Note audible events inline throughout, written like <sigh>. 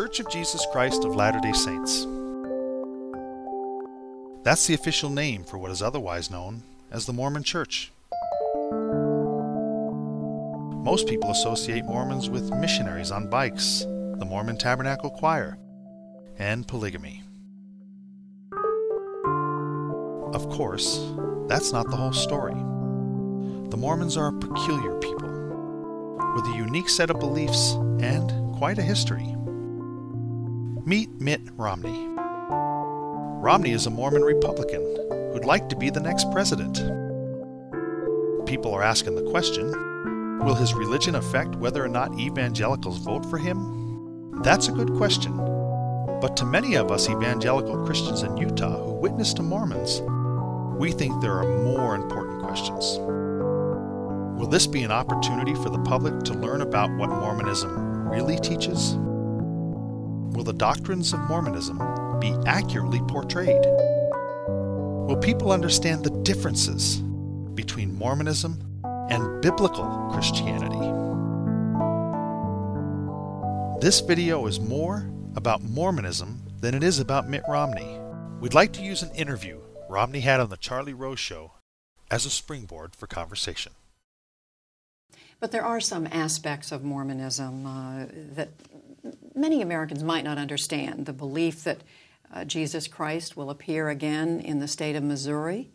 Church of Jesus Christ of Latter day Saints. That's the official name for what is otherwise known as the Mormon Church. Most people associate Mormons with missionaries on bikes, the Mormon Tabernacle Choir, and polygamy. Of course, that's not the whole story. The Mormons are a peculiar people, with a unique set of beliefs and quite a history. Meet Mitt Romney. Romney is a Mormon Republican who'd like to be the next president. People are asking the question will his religion affect whether or not evangelicals vote for him? That's a good question. But to many of us evangelical Christians in Utah who witness to Mormons, we think there are more important questions. Will this be an opportunity for the public to learn about what Mormonism really teaches? Will the doctrines of Mormonism be accurately portrayed? Will people understand the differences between Mormonism and biblical Christianity? This video is more about Mormonism than it is about Mitt Romney. We'd like to use an interview Romney had on The Charlie Rose Show as a springboard for conversation. But there are some aspects of Mormonism uh, that many Americans might not understand. The belief that uh, Jesus Christ will appear again in the state of Missouri,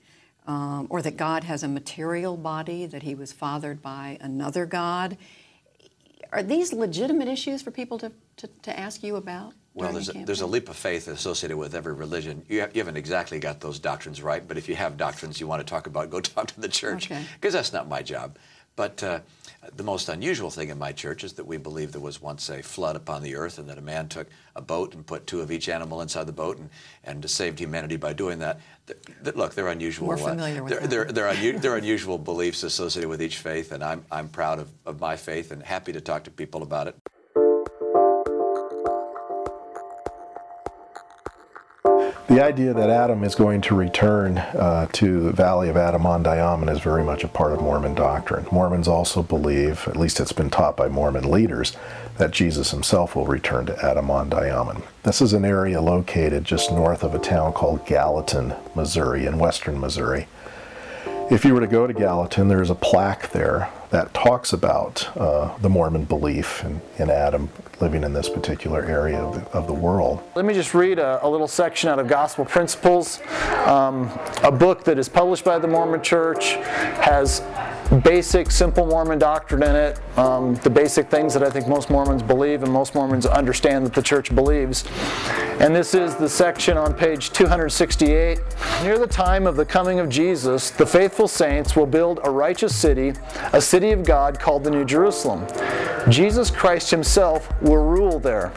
um, or that God has a material body, that he was fathered by another God. Are these legitimate issues for people to, to, to ask you about? Well, there's a, there's a leap of faith associated with every religion. You, have, you haven't exactly got those doctrines right, but if you have doctrines you want to talk about, go <laughs> talk to the church, because okay. that's not my job. But uh, the most unusual thing in my church is that we believe there was once a flood upon the earth and that a man took a boat and put two of each animal inside the boat and, and saved humanity by doing that. look, they're unusual. We're familiar with they're. They're, they're, unu- they're, <laughs> unusual beliefs associated with each faith, and I'm, I'm proud of, of my faith and happy to talk to people about it. The idea that Adam is going to return uh, to the valley of Adam-ondi-Ahman is very much a part of Mormon doctrine. Mormons also believe, at least it's been taught by Mormon leaders, that Jesus himself will return to Adam-ondi-Ahman. This is an area located just north of a town called Gallatin, Missouri, in western Missouri. If you were to go to Gallatin, there's a plaque there that talks about uh, the Mormon belief in, in, Adam living in this particular area of the, of the world. Let me just read a, a, little section out of Gospel Principles, um, a book that is published by the Mormon Church, has basic, simple Mormon doctrine in it, um, the basic things that I think most Mormons believe and most Mormons understand that the church believes. And this is the section on page 268. Near the time of the coming of Jesus, the faithful saints will build a righteous city, a city of God called the New Jerusalem. Jesus Christ himself will rule there.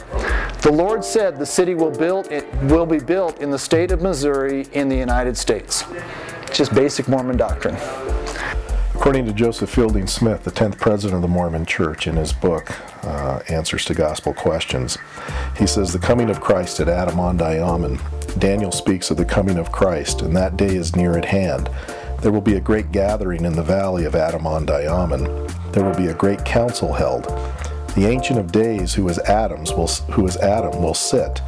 The Lord said the city will, build, it will be built in the state of Missouri in the United States. It's just basic Mormon doctrine. According to Joseph Fielding Smith, the 10th president of the Mormon Church, in his book, uh, Answers to Gospel Questions, he says, The coming of Christ at Adam-ondi-Ahman. Daniel speaks of the coming of Christ, and that day is near at hand. There will be a great gathering in the valley of Adam-ondi-Ahman. There will be a great council held. The Ancient of Days, who is Adam's, will, who is Adam, will sit.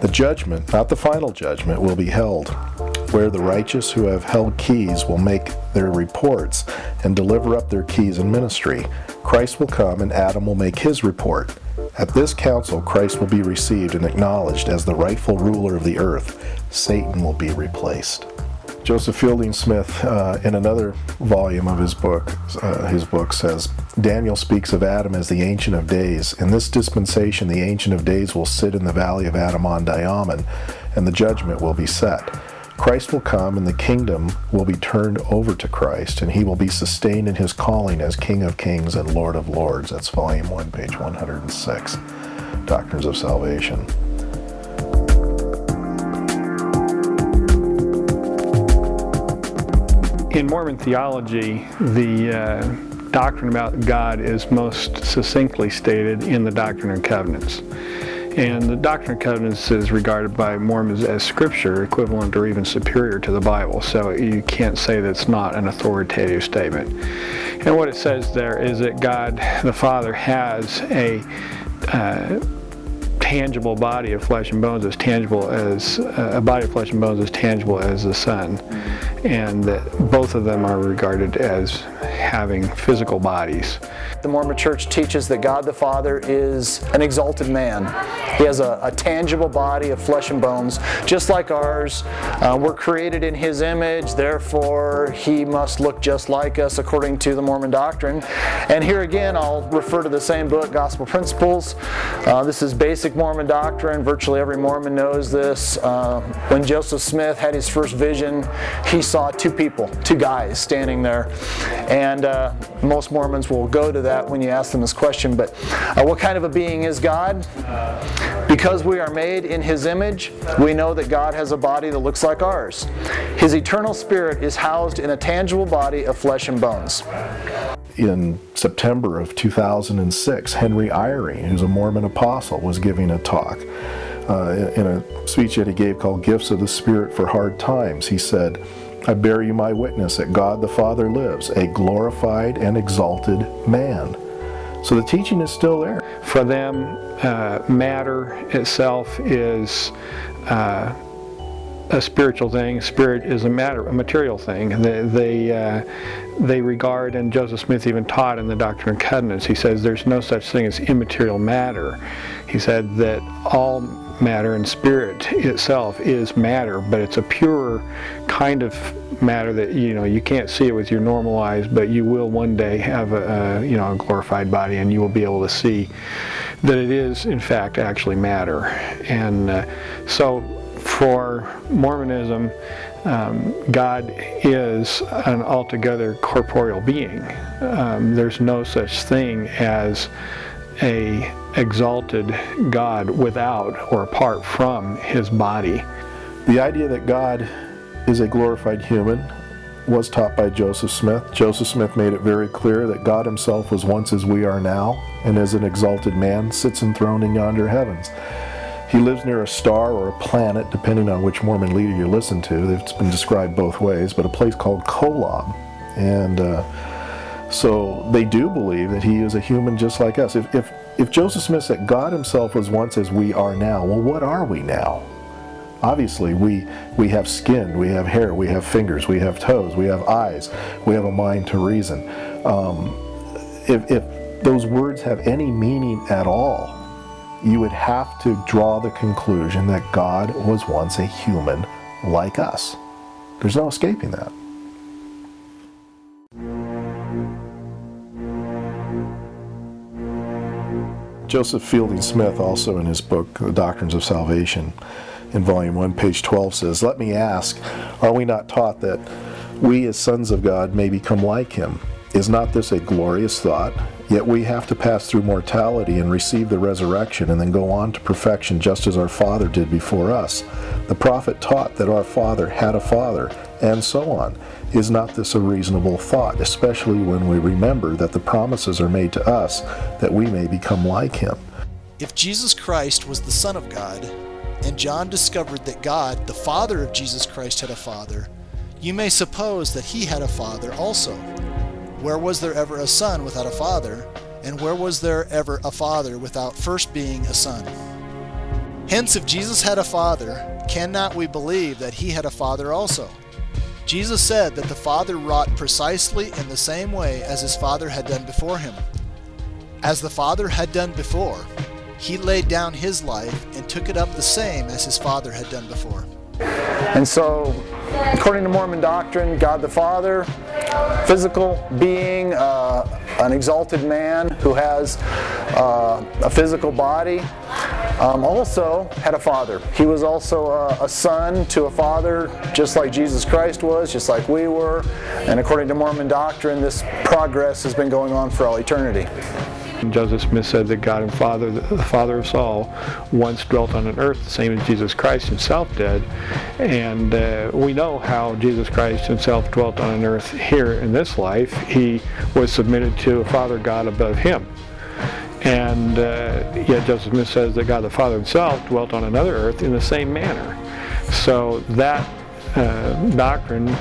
The judgment, not the final judgment, will be held where the righteous who have held keys will make their reports and deliver up their keys in ministry. Christ will come and Adam will make his report. At this council, Christ will be received and acknowledged as the rightful ruler of the earth. Satan will be replaced. Joseph Fielding Smith, uh, in another volume of his book, uh, his book says, Daniel speaks of Adam as the Ancient of Days. In this dispensation, the Ancient of Days will sit in the valley of Adam-ondi-Ahman, and the judgment will be set. Christ will come and the kingdom will be turned over to Christ, and he will be sustained in his calling as King of Kings and Lord of Lords. That's volume 1, page 106, Doctrines of Salvation. In Mormon theology, the uh, doctrine about God is most succinctly stated in the Doctrine and Covenants. And the Doctrine and Covenants is regarded by Mormons as scripture, equivalent or even superior to the Bible. So you can't say that's not an authoritative statement. And what it says there is that God the Father has a uh, tangible body of flesh and bones as tangible as uh, a body of flesh and bones as tangible as the sun, and that both of them are regarded as having physical bodies. The Mormon Church teaches that God the Father is an exalted man. He has a, a tangible body of flesh and bones, just like ours. Uh, we're created in His image, therefore, He must look just like us according to the Mormon doctrine. And here again, I'll refer to the same book, Gospel Principles. Uh, this is basic Mormon doctrine. Virtually every Mormon knows this. Uh, when Joseph Smith had his first vision, he saw two people, two guys standing there. And uh, most Mormons will go to that when you ask them this question, but uh, what kind of a being is God? Because we are made in His image, we know that God has a body that looks like ours. His eternal spirit is housed in a tangible body of flesh and bones. In September of 2006, Henry Eyring, who's a Mormon apostle, was giving a talk. Uh, in a speech that he gave called Gifts of the Spirit for Hard Times, he said, I bear you my witness that God the Father lives, a glorified and exalted man. So the teaching is still there. For them, uh, matter itself is uh, a spiritual thing. Spirit is a matter, a material thing. They they, uh, they regard, and Joseph Smith even taught in the Doctrine and Covenants. He says there's no such thing as immaterial matter. He said that all matter and spirit itself is matter, but it's a pure kind of matter that you know you can't see it with your normal eyes, but you will one day have a, a you know a glorified body, and you will be able to see that it is in fact actually matter. And uh, so for Mormonism, um, God is an altogether corporeal being. Um, there's no such thing as a exalted God without or apart from his body. The idea that God is a glorified human was taught by Joseph Smith. Joseph Smith made it very clear that God himself was once as we are now, and as an exalted man sits enthroned in yonder heavens. He lives near a star or a planet, depending on which Mormon leader you listen to. It's been described both ways, but a place called Kolob. And uh, so they do believe that he is a human just like us. If, if if Joseph Smith said God himself was once as we are now, well, what are we now? Obviously, we, we have skin, we have hair, we have fingers, we have toes, we have eyes, we have a mind to reason. Um, if, if those words have any meaning at all, you would have to draw the conclusion that God was once a human like us. There's no escaping that. Joseph Fielding Smith, also in his book, The Doctrines of Salvation, in Volume 1, page 12, says, Let me ask, are we not taught that we as sons of God may become like him? Is not this a glorious thought? Yet we have to pass through mortality and receive the resurrection and then go on to perfection just as our Father did before us. The prophet taught that our Father had a Father, and so on. Is not this a reasonable thought, especially when we remember that the promises are made to us that we may become like him? If Jesus Christ was the Son of God, and John discovered that God, the Father of Jesus Christ, had a Father, you may suppose that he had a Father also. Where was there ever a Son without a Father, and where was there ever a Father without first being a Son? Hence, if Jesus had a Father, cannot we believe that he had a Father also? Jesus said that the Father wrought precisely in the same way as his Father had done before him. As the Father had done before, he laid down his life and took it up the same as his Father had done before. And so, according to Mormon doctrine, God the Father, physical being, uh, an exalted man who has uh, a physical body, um, also had a father. He was also a, a, son to a father, just like Jesus Christ was, just like we were. And according to Mormon doctrine, this progress has been going on for all eternity. Joseph Smith said that God and Father, the Father of Saul, once dwelt on an earth the same as Jesus Christ himself did. And uh, we know how Jesus Christ himself dwelt on an earth here in this life. He was submitted to a Father God above him. And uh, yet Joseph Smith says that God the Father himself dwelt on another earth in the same manner. So that uh, doctrine,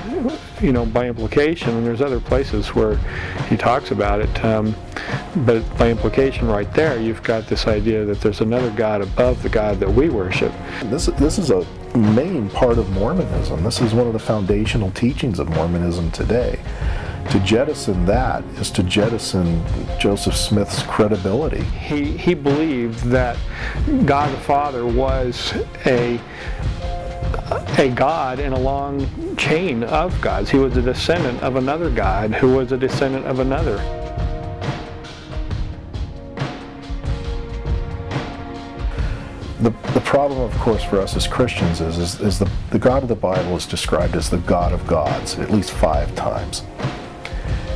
you know, by implication, and there's other places where he talks about it, um, but by implication right there, you've got this idea that there's another God above the God that we worship. This, this is a main part of Mormonism. This is one of the foundational teachings of Mormonism today. To jettison that is to jettison Joseph Smith's credibility. He, he believed that God the Father was a a God in a long chain of gods. He was a descendant of another God who was a descendant of another. The, the problem, of course, for us as Christians is, is, is the, the God of the Bible is described as the God of gods at least five times.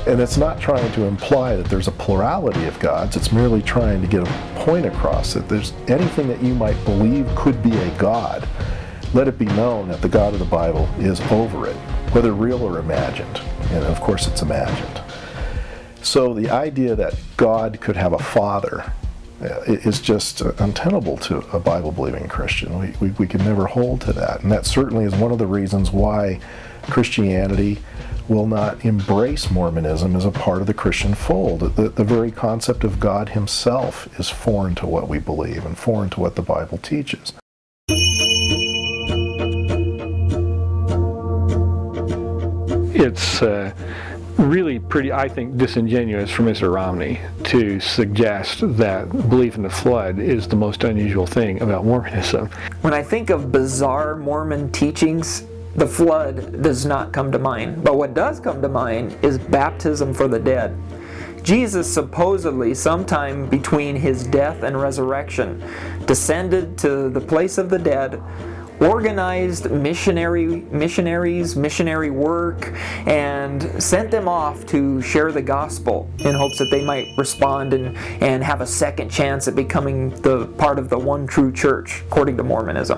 And it's not trying to imply that there's a plurality of gods, it's merely trying to get a point across that there's anything that you might believe could be a God let it be known that the God of the Bible is over it, whether real or imagined. And of course, it's imagined. So the idea that God could have a father uh, is just untenable to a Bible believing Christian. We, we, we can never hold to that. And that certainly is one of the reasons why Christianity will not embrace Mormonism as a part of the Christian fold. The, the very concept of God Himself is foreign to what we believe and foreign to what the Bible teaches. it's uh, really pretty, I think, disingenuous for Mr. Romney to suggest that belief in the flood is the most unusual thing about Mormonism. When I think of bizarre Mormon teachings, the flood does not come to mind. But what does come to mind is baptism for the dead. Jesus supposedly, sometime between his death and resurrection, descended to the place of the dead organized missionary missionaries, missionary work, and sent them off to share the gospel in hopes that they might respond and, and have a second chance at becoming the part of the one true church, according to Mormonism.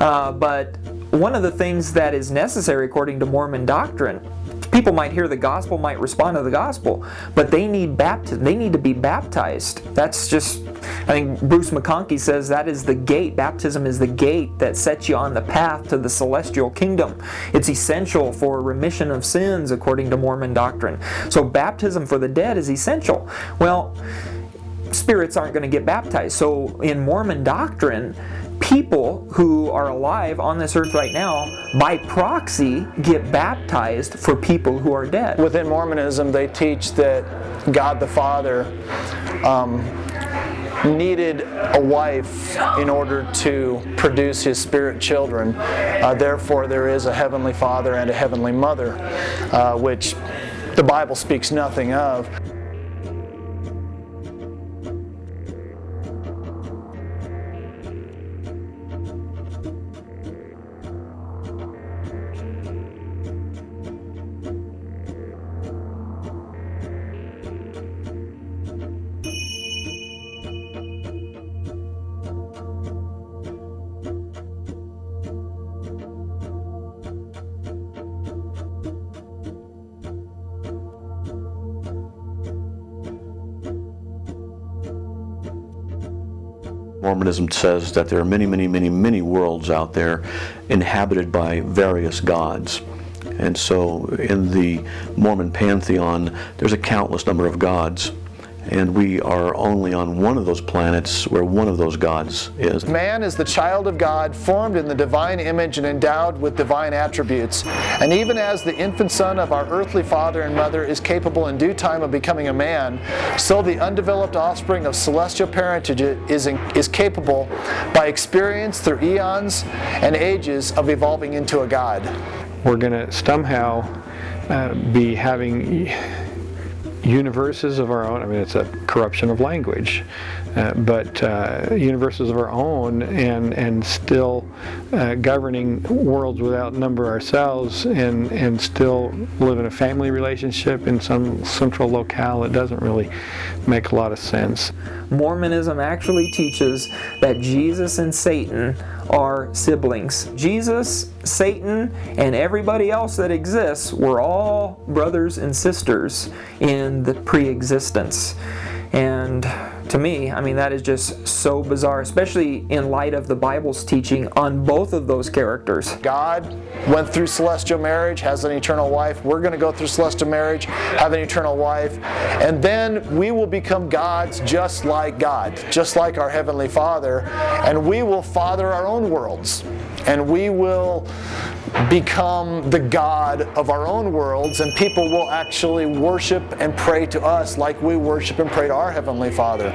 Uh, but one of the things that is necessary according to Mormon doctrine people might hear the gospel, might respond to the gospel, but they need baptism. They need to be baptized. That's just, I think Bruce McConkie says that is the gate. Baptism is the gate that sets you on the path to the celestial kingdom. It's essential for remission of sins according to Mormon doctrine. So baptism for the dead is essential. Well, spirits aren't going to get baptized. So in Mormon doctrine, people who are alive on this earth right now, by proxy, get baptized for people who are dead. Within Mormonism, they teach that God the Father um, needed a wife in order to produce his spirit children. Uh, therefore, there is a heavenly Father and a heavenly Mother, uh, which the Bible speaks nothing of. Says that there are many, many, many, many worlds out there inhabited by various gods. And so in the Mormon pantheon, there's a countless number of gods and we are only on one of those planets where one of those gods is. Man is the child of God, formed in the divine image and endowed with divine attributes. And even as the infant son of our earthly father and mother is capable in due time of becoming a man, so the undeveloped offspring of celestial parentage is, in, is capable by experience through eons and ages of evolving into a God. We're going to somehow uh, be having universes of our own. I mean, it's a corruption of language, uh, but uh, universes of our own, and and still uh, governing worlds without number ourselves, and and still live in a family relationship in some central locale. It doesn't really make a lot of sense. Mormonism actually teaches that Jesus and Satan are siblings. Jesus, Satan, and everybody else that exists were all brothers and sisters in the pre existence. And to me, I mean, that is just so bizarre, especially in light of the Bible's teaching on both of those characters. God went through celestial marriage, has an eternal wife. We're going to go through celestial marriage, have an eternal wife, and then we will become gods just like God, just like our Heavenly Father, and we will father our own worlds. And we will become the God of our own worlds, and people will actually worship and pray to us like we worship and pray to our Heavenly Father.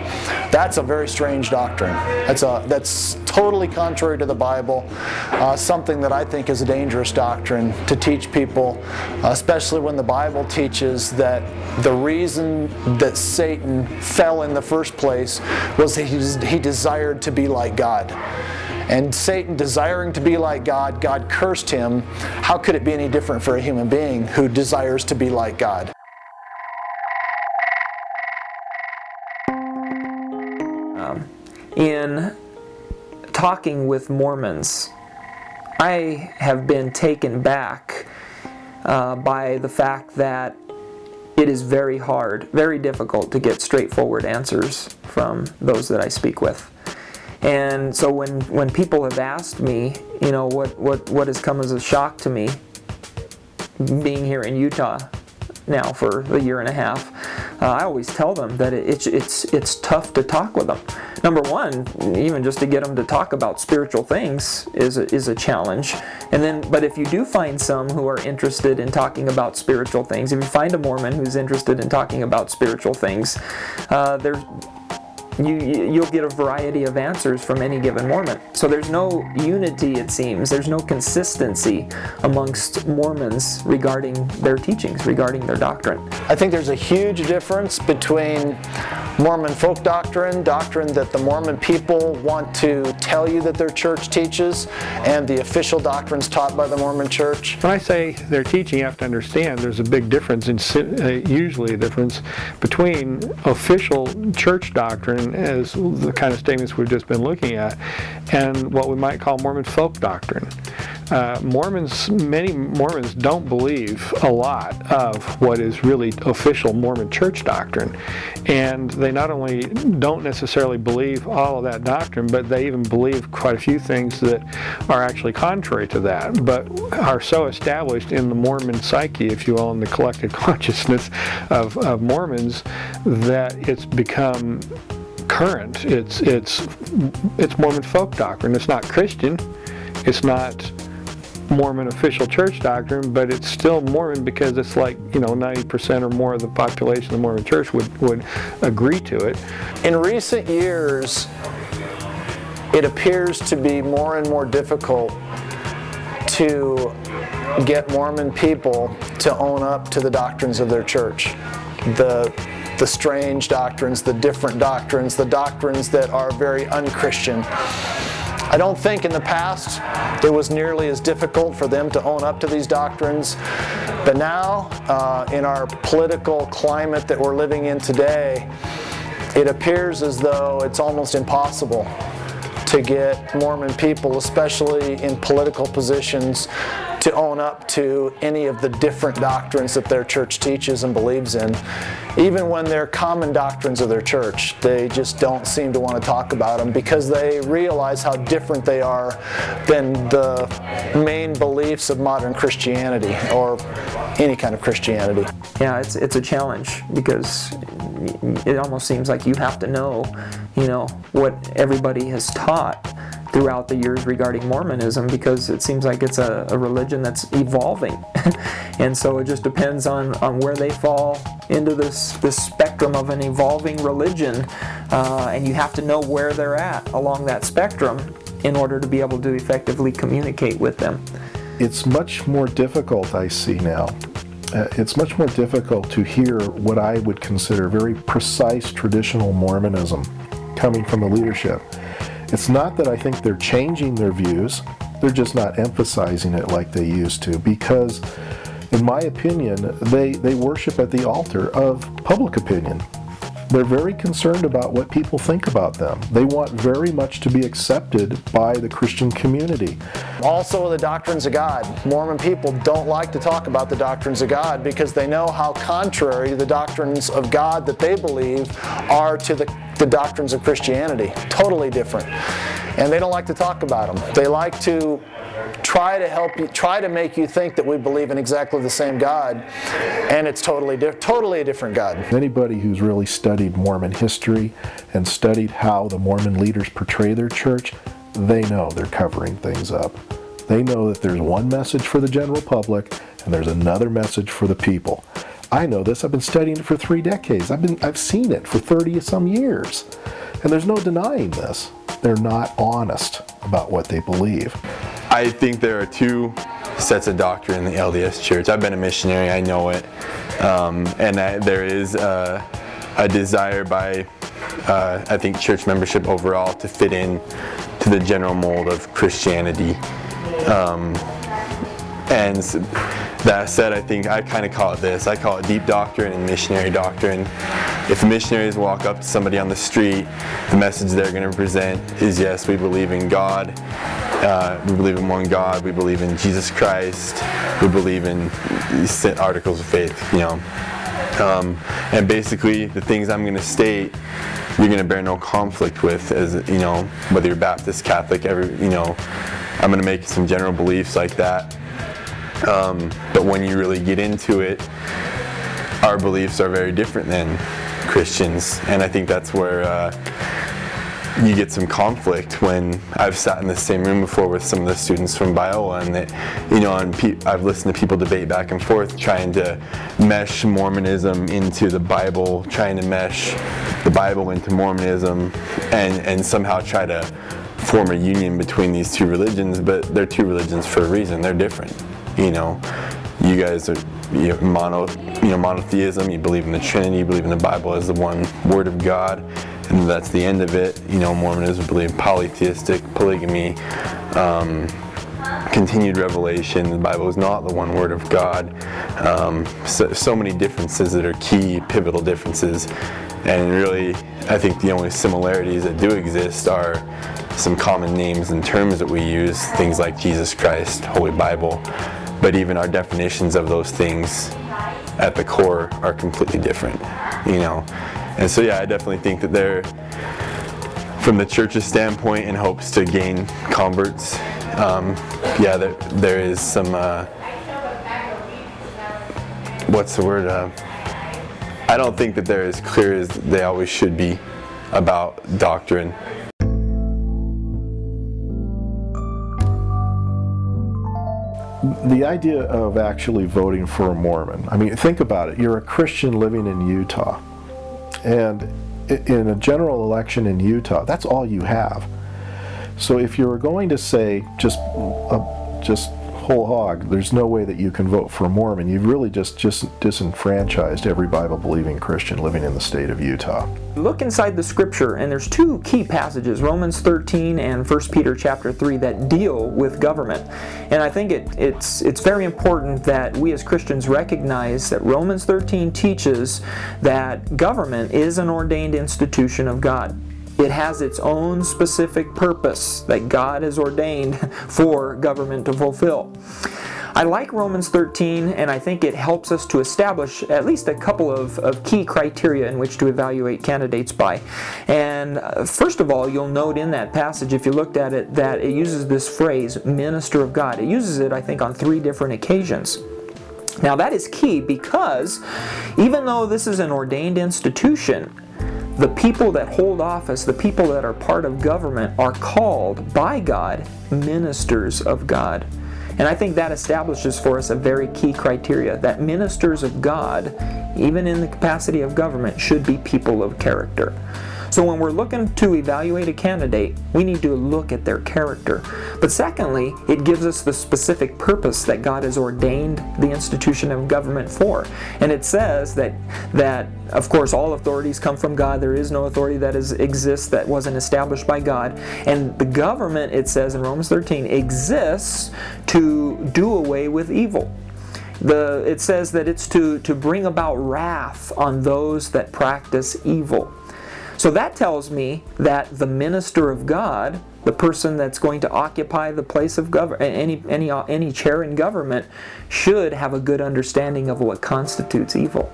That's a very strange doctrine. That's, a, that's totally contrary to the Bible, uh, something that I think is a dangerous doctrine to teach people, especially when the Bible teaches that the reason that Satan fell in the first place was that he, he desired to be like God. And Satan, desiring to be like God, God cursed him. How could it be any different for a human being who desires to be like God? Um, in talking with Mormons, I have been taken back uh, by the fact that it is very hard, very difficult to get straightforward answers from those that I speak with. And so when, when people have asked me, you know, what, what, what has come as a shock to me, being here in Utah now for a year and a half, uh, I always tell them that it's, it's, it's tough to talk with them. Number one, even just to get them to talk about spiritual things is a, is a challenge. And then, but if you do find some who are interested in talking about spiritual things, if you find a Mormon who's interested in talking about spiritual things, uh, there's you, you'll get a variety of answers from any given Mormon. So there's no unity, it seems. There's no consistency amongst Mormons regarding their teachings, regarding their doctrine. I think there's a huge difference between Mormon folk doctrine, doctrine that the Mormon people want to tell you that their church teaches, and the official doctrines taught by the Mormon church. When I say their teaching, you have to understand there's a big difference, in uh, usually a difference between official church doctrine, as the kind of statements we've just been looking at, and what we might call Mormon folk doctrine. Uh, Mormons, many Mormons don't believe a lot of what is really official Mormon church doctrine. And they not only don't necessarily believe all of that doctrine, but they even believe quite a few things that are actually contrary to that, but are so established in the Mormon psyche, if you will, in the collective <laughs> consciousness of, of Mormons, that it's become current. It's, it's, it's Mormon folk doctrine. It's not Christian. It's not Mormon official church doctrine, but it's still Mormon because it's like, you know, 90% or more of the population of the Mormon church would, would agree to it. In recent years, it appears to be more and more difficult to get Mormon people to own up to the doctrines of their church. The the strange doctrines, the different doctrines, the doctrines that are very unchristian. I don't think in the past it was nearly as difficult for them to own up to these doctrines. But now, uh, in our political climate that we're living in today, it appears as though it's almost impossible to get Mormon people, especially in political positions, to own up to any of the different doctrines that their church teaches and believes in. Even when they're common doctrines of their church, they just don't seem to want to talk about them because they realize how different they are than the main beliefs of modern Christianity or any kind of Christianity. Yeah, it's, it's a challenge because it almost seems like you have to know, you know, what everybody has taught throughout the years regarding Mormonism because it seems like it's a, a religion that's evolving. <laughs> and so it just depends on, on where they fall into this, this spectrum of an evolving religion. Uh, and you have to know where they're at along that spectrum in order to be able to effectively communicate with them. It's much more difficult, I see now. Uh, it's much more difficult to hear what I would consider very precise traditional Mormonism coming from the leadership. It's not that I think they're changing their views, they're just not emphasizing it like they used to because, in my opinion, they, they worship at the altar of public opinion. They're very concerned about what people think about them. They want very much to be accepted by the Christian community. Also, the doctrines of God. Mormon people don't like to talk about the doctrines of God because they know how contrary the doctrines of God that they believe are to the, the doctrines of Christianity. Totally different. And they don't like to talk about them. They like to try to help you, try to make you think that we believe in exactly the same God, and it's totally, totally a different God. Anybody who's really studied Mormon history and studied how the Mormon leaders portray their church, they know they're covering things up. They know that there's one message for the general public and there's another message for the people. I know this. I've been studying it for three decades. I've been I've seen it for 30 some years. And there's no denying this. They're not honest about what they believe. I think there are two sets of doctrine in the LDS Church. I've been a missionary, I know it, um, and there is a, a desire by, uh, I think, church membership overall to fit in to the general mold of Christianity. Um, and that said, I think I kind of call it this. I call it deep doctrine and missionary doctrine. If missionaries walk up to somebody on the street, the message they're going to present is yes, we believe in God. Uh, we believe in one God. We believe in Jesus Christ. We believe in articles of faith, you know. Um, and basically, the things I'm going to state, you're going to bear no conflict with, as you know, whether you're Baptist, Catholic, every, you know. I'm going to make some general beliefs like that. Um, but when you really get into it, our beliefs are very different than Christians, and I think that's where uh, you get some conflict when I've sat in the same room before with some of the students from Biola, and that, you know, I've listened to people debate back and forth, trying to mesh Mormonism into the Bible, trying to mesh the Bible into Mormonism, and and somehow try to form a union between these two religions. But they're two religions for a reason. They're different. You know, you guys are you know, mono, you know, monotheism. You believe in the Trinity. You believe in the Bible as the one Word of God and that's the end of it. You know, Mormonism believe polytheistic, polygamy, um, continued revelation. The Bible is not the one word of God. Um, so, so, many differences that are key, pivotal differences. And really, I think the only similarities that do exist are some common names and terms that we use, things like Jesus Christ, Holy Bible. But even our definitions of those things at the core are completely different. You know, and so, yeah, I definitely think that they're, from the church's standpoint, in hopes to gain converts. Um, yeah, there, there is some, uh, what's the word? Uh, I don't think that they're as clear as they always should be about doctrine. The idea of actually voting for a Mormon, I mean, think about it. You're a Christian living in Utah and in a general election in Utah, that's all you have. So if you were going to say just uh, just whole hog, there's no way that you can vote for a Mormon. You've really just, just disenfranchised every Bible believing Christian living in the state of Utah. Look inside the scripture, and there's two key passages, Romans 13 and 1 Peter chapter 3, that deal with government. And I think it, it's, it's very important that we as Christians recognize that Romans 13 teaches that government is an ordained institution of God. It has its own specific purpose that God has ordained <laughs> for government to fulfill. I like Romans 13, and I think it helps us to establish at least a couple of, of key criteria in which to evaluate candidates by. And uh, first of all, you'll note in that passage, if you looked at it, that it uses this phrase, minister of God. It uses it, I think, on three different occasions. Now, that is key because even though this is an ordained institution, the people that hold office, the people that are part of government, are called by God ministers of God. And I think that establishes for us a very key criteria that ministers of God, even in the capacity of government, should be people of character. So when we're looking to evaluate a candidate, we need to look at their character. But secondly, it gives us the specific purpose that God has ordained the institution of government for. And it says that that of course all authorities come from God. There is no authority that is, exists that wasn't established by God. And the government, it says in Romans 13, exists to do away with evil. The, it says that it's to, to bring about wrath on those that practice evil. So that tells me that the minister of God, the person that's going to occupy the place of government, any, any, any chair in government, should have a good understanding of what constitutes evil.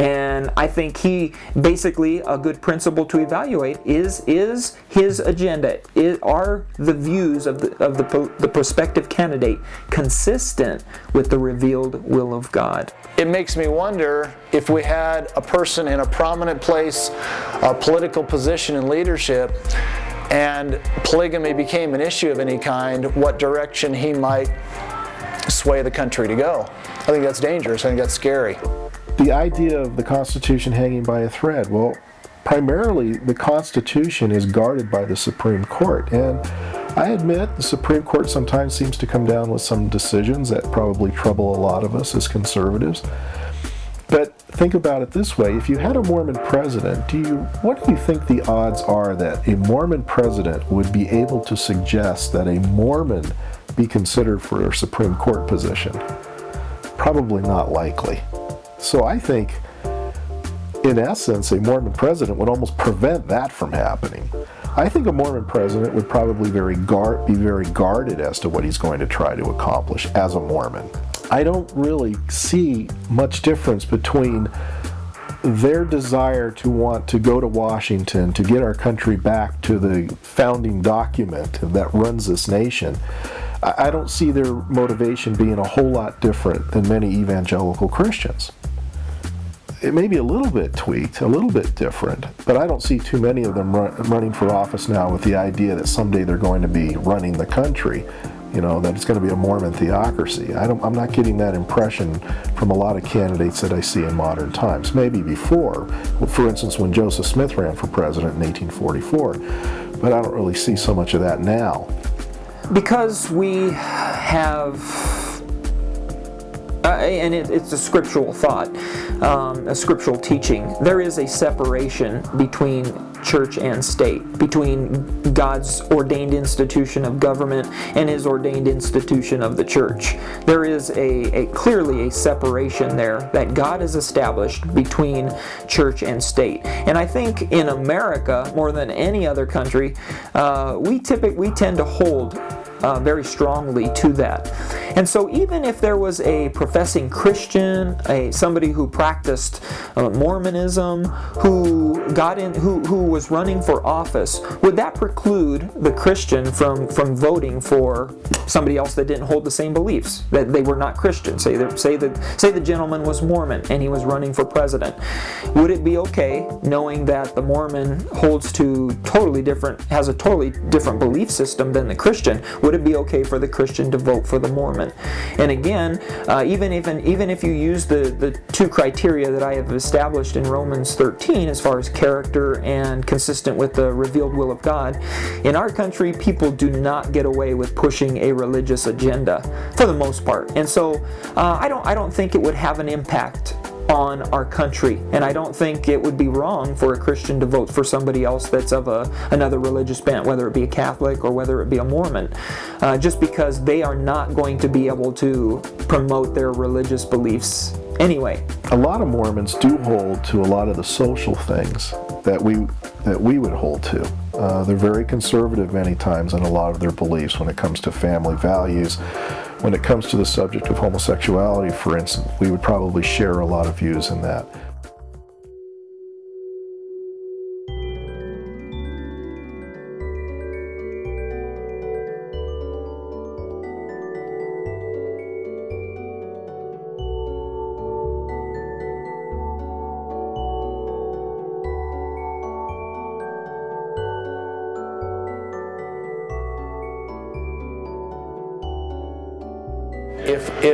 And I think he basically a good principle to evaluate is is his agenda is, are the views of the of the, the prospective candidate consistent with the revealed will of God. It makes me wonder if we had a person in a prominent place, a political position in leadership, and polygamy became an issue of any kind, what direction he might sway the country to go. I think that's dangerous. I think that's scary the idea of the Constitution hanging by a thread, well, primarily the Constitution is guarded by the Supreme Court. And I admit the Supreme Court sometimes seems to come down with some decisions that probably trouble a lot of us as conservatives. But think about it this way: if you had a Mormon president, do you what do you think the odds are that a Mormon president would be able to suggest that a Mormon be considered for a Supreme Court position? Probably not likely. So I think, in essence, a Mormon president would almost prevent that from happening. I think a Mormon president would probably very guard, be very guarded as to what he's going to try to accomplish as a Mormon. I don't really see much difference between their desire to want to go to Washington to get our country back to the founding document that runs this nation. I don't see their motivation being a whole lot different than many evangelical Christians it may be a little bit tweaked, a little bit different, but I don't see too many of them run, running for office now with the idea that someday they're going to be running the country. You know, that it's going to be a Mormon theocracy. I don't, I'm not getting that impression from a lot of candidates that I see in modern times. Maybe before, for instance, when Joseph Smith ran for president in 1844, but I don't really see so much of that now. Because we have and it, it's a scriptural thought, um, a scriptural teaching. There is a separation between church and state, between God's ordained institution of government and His ordained institution of the church. There is a, a clearly a separation there that God has established between church and state. And I think in America, more than any other country, uh, we typically we tend to hold uh, very strongly to that. And so, even if there was a professing Christian, a somebody who practiced uh, Mormonism, who got in, who, who was running for office, would that preclude the Christian from from voting for somebody else that didn't hold the same beliefs, that they were not Christian? Say that say that say the gentleman was Mormon and he was running for president. Would it be okay knowing that the Mormon holds to totally different, has a totally different belief system than the Christian? Would it be okay for the Christian to vote for the Mormon? And again, uh, even if even if you use the the two criteria that I have established in Romans 13 as far as character and consistent with the revealed will of God, in our country, people do not get away with pushing a religious agenda for the most part. And so, uh, I don't I don't think it would have an impact on our country. And I don't think it would be wrong for a Christian to vote for somebody else that's of a, another religious bent, whether it be a Catholic or whether it be a Mormon, uh, just because they are not going to be able to promote their religious beliefs anyway. A lot of Mormons do hold to a lot of the social things that we that we would hold to. Uh, they're very conservative many times in a lot of their beliefs when it comes to family values when it comes to the subject of homosexuality, for instance, we would probably share a lot of views in that.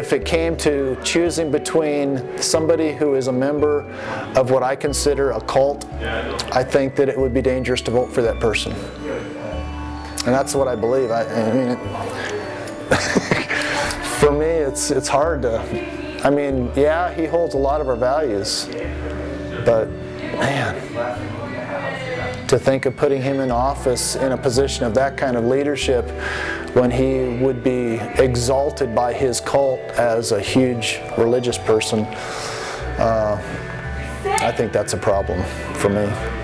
If, it came to choosing between somebody who is a member of what I consider a cult, I think that it would be dangerous to vote for that person. And that's what I believe. I, I mean, <laughs> for me, it's, it's hard to, I mean, yeah, he holds a lot of our values, but man, to think of putting him in office in a position of that kind of leadership when he would be exalted by his cult as a huge religious person. Uh, I think that's a problem for me.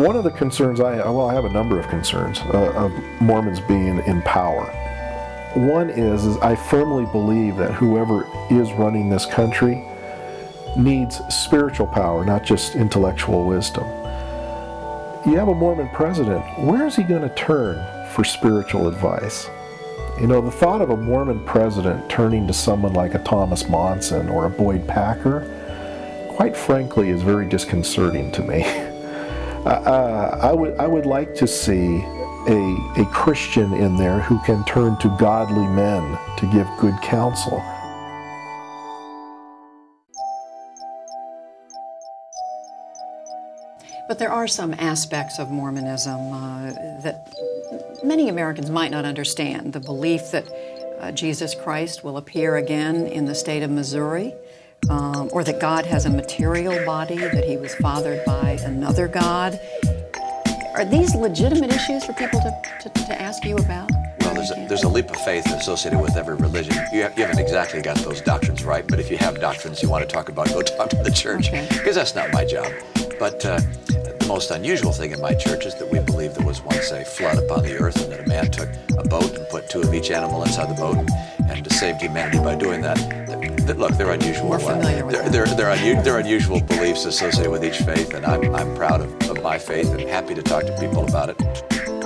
One of the concerns I well, I have a number of concerns uh, of Mormons being in power. One is, is I firmly believe that whoever is running this country needs spiritual power, not just intellectual wisdom. You have a Mormon president, where is he going to turn for spiritual advice? You know, the thought of a Mormon president turning to someone like a Thomas Monson or a Boyd Packer, quite frankly, is very disconcerting to me. <laughs> uh, I would I would like to see a, a Christian in there who can turn to godly men to give good counsel. But there are some aspects of Mormonism uh, that many Americans might not understand. The belief that uh, Jesus Christ will appear again in the state of Missouri, um, or that God has a material body, that he was fathered by another God. Are these legitimate issues for people to, to, to ask you about? Well, there's a, there's a leap of faith associated with every religion. You, have, you haven't exactly got those doctrines right, but if you have doctrines you want to talk about, go talk to the church, because okay. that's not my job. But uh, most unusual thing in my church is that we believe there was once a flood upon the earth and that a man took a boat and put two of each animal inside the boat and, and saved humanity by doing that look, they're unusual. We're familiar with they're, they're, they're, unu- they're, unusual beliefs associated with each faith, and I'm, I'm proud of, of my faith and happy to talk to people about it.